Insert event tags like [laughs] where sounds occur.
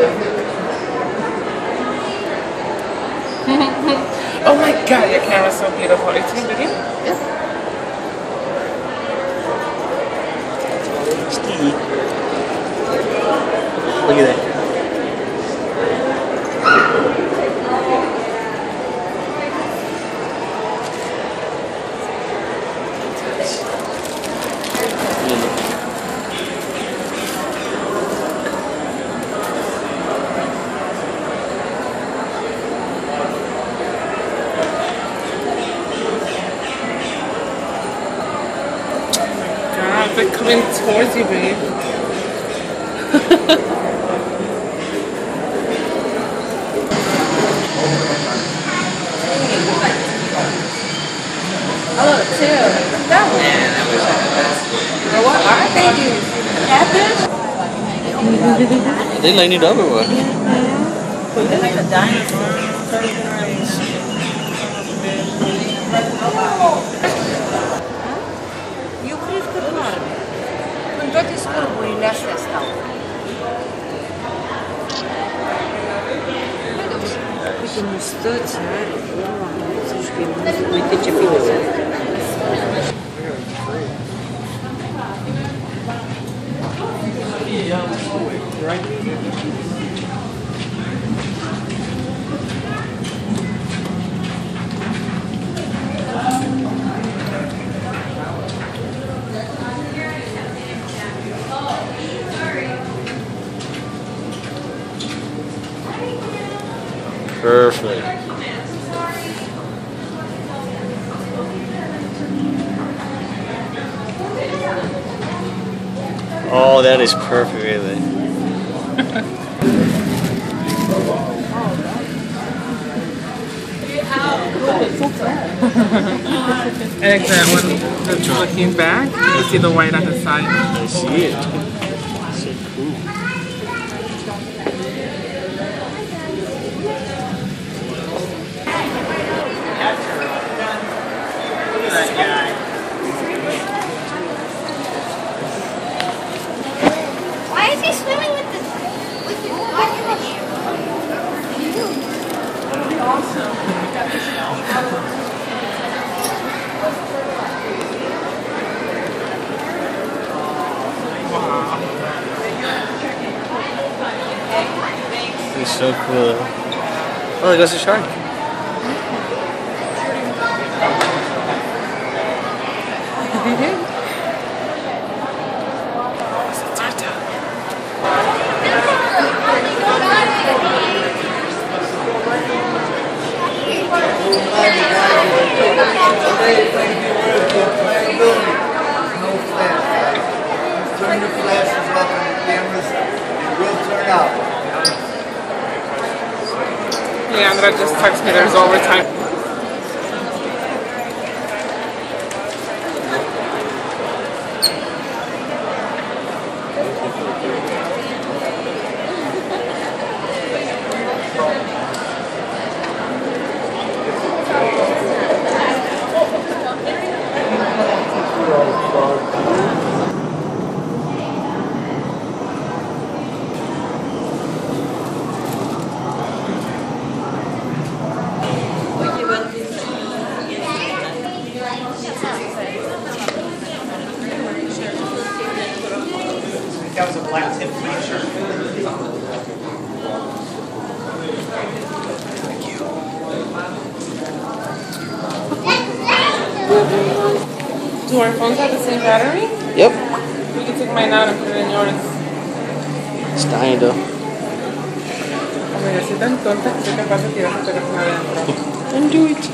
[laughs] oh my god, your camera's so beautiful. It's gonna begin? Yes. Look at that. God, they're coming towards you, babe. Oh, too. That one. Or what are they doing? Catfish? They lining it up or what? Like a dinosaur. Потому Perfect. Oh, that is perfect, really. That when it's looking back, you see the white on the side. I see it. So cool. Why is he swimming with the with the water in the It's so cool. Oh, there goes the shark. Turn your flashes off on the cameras, it will turn out. Leandra just texted me there's overtime. That was a black tip feature. Do our phones have the same battery? Yep. We can take mine out and put it in yours. It's dying though. Amiga, soy tan tonta que soy capaz de tirar tu teléfono adentro. Don't do it.